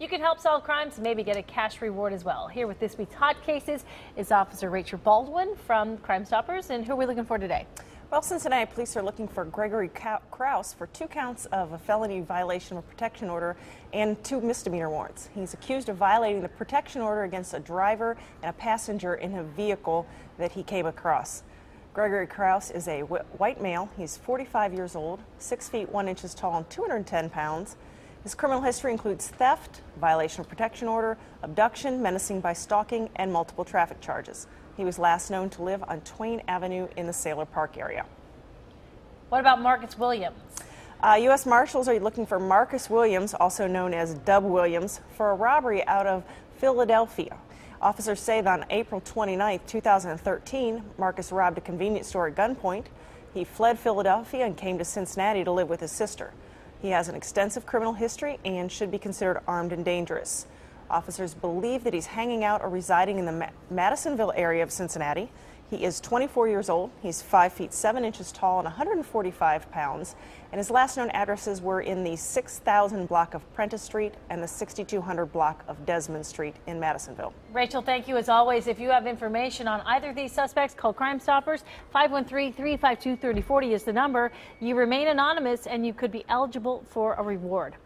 You can help solve crimes and maybe get a cash reward as well. Here with this week's hot cases is Officer Rachel Baldwin from Crime Stoppers. And who are we looking for today? Well, Cincinnati police are looking for Gregory Kraus for two counts of a felony violation of a protection order and two misdemeanor warrants. He's accused of violating the protection order against a driver and a passenger in a vehicle that he came across. Gregory Kraus is a white male. He's 45 years old, 6 feet 1 inches tall, and 210 pounds. His criminal history includes theft, violation of protection order, abduction, menacing by stalking, and multiple traffic charges. He was last known to live on Twain Avenue in the Sayler Park area. What about Marcus Williams? Uh, U.S. Marshals are looking for Marcus Williams, also known as Dub Williams, for a robbery out of Philadelphia. Officers say that on April 29, 2013, Marcus robbed a convenience store at gunpoint. He fled Philadelphia and came to Cincinnati to live with his sister. He has an extensive criminal history and should be considered armed and dangerous. Officers believe that he's hanging out or residing in the Madisonville area of Cincinnati. He is 24 years old. He's 5 feet 7 inches tall and 145 pounds. And his last known addresses were in the 6000 block of Prentice Street and the 6200 block of Desmond Street in Madisonville. Rachel, thank you as always. If you have information on either of these suspects, call Crime Stoppers. 513 352 3040 is the number. You remain anonymous and you could be eligible for a reward.